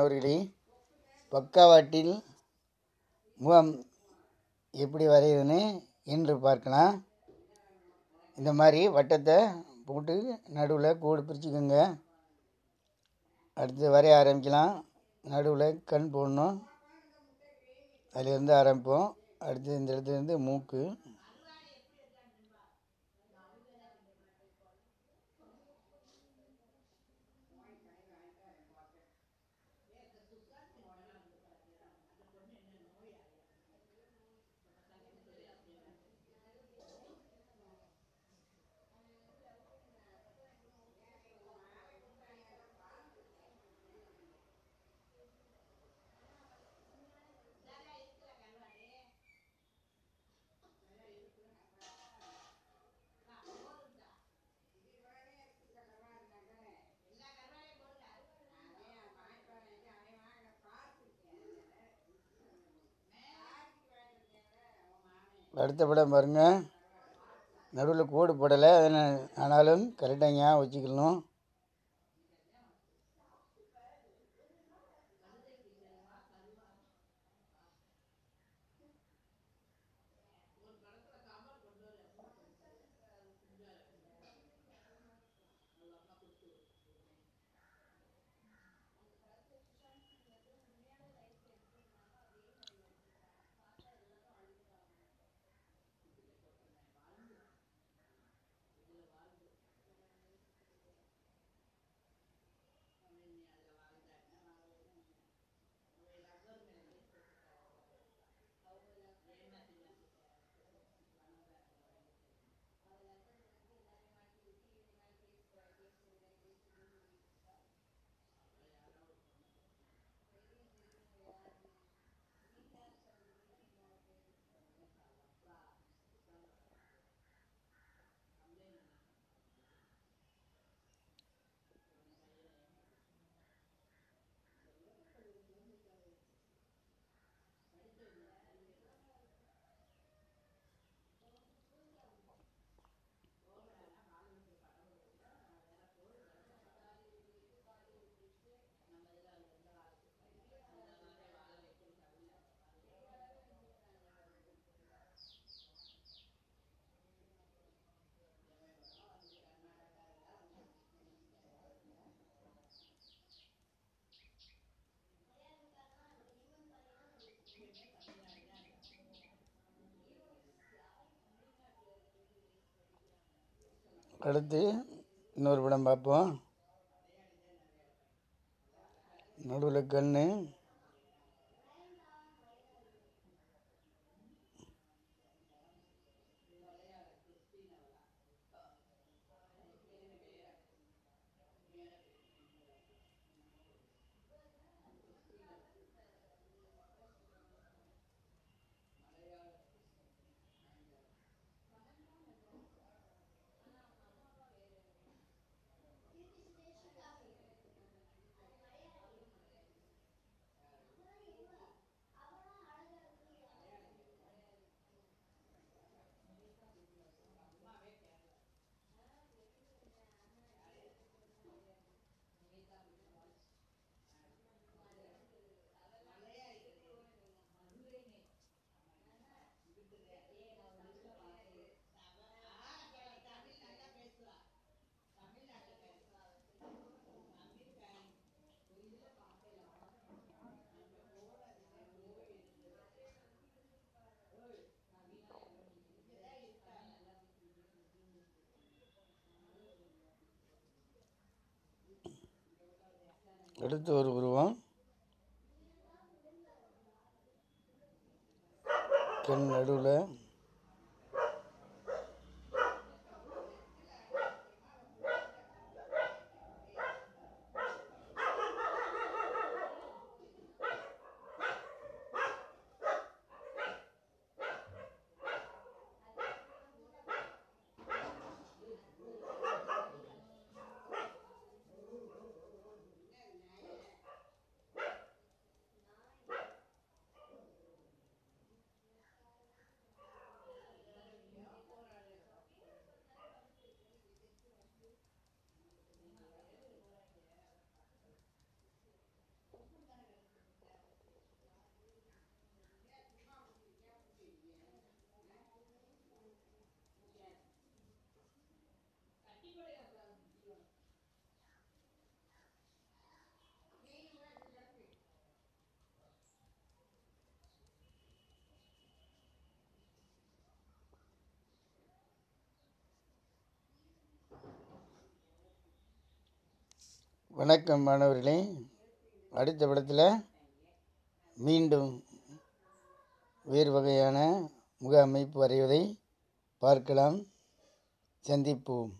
அவர்களே பக்காவாட்டில் முகம் எப்படி வரையுதுன்னு இன்று பார்க்கலாம். இந்த மாதிரி வட்டத்தை போட்டு நடுவில் கோடு பிரிச்சுக்கோங்க. அடுத்து வரைய ஆரம்பிக்கலாம். நடுவில் கண் போடணும். அதிலேருந்து ஆரம்பிப்போம். அடுத்து இந்த இடத்துலேருந்து மூக்கு. அடுத்த படம் பாருங்கள் நடுவில் கோடு போடலை. அதனால் ஆனாலும் கரெக்டாக ஞாபகம் வச்சுக்கணும். அடுத்து இன்னொரு படம் பார்ப்போம். நடுவில் கண்ணு. அடுத்து ஒரு உருவம் கண் நடுவில் வணக்கம் மாணவர்களே. அடுத்த படத்தில் மீண்டும் வேறு வகையான முக அமைப்பு வரைவதை பார்க்கலாம். சந்திப்போம்.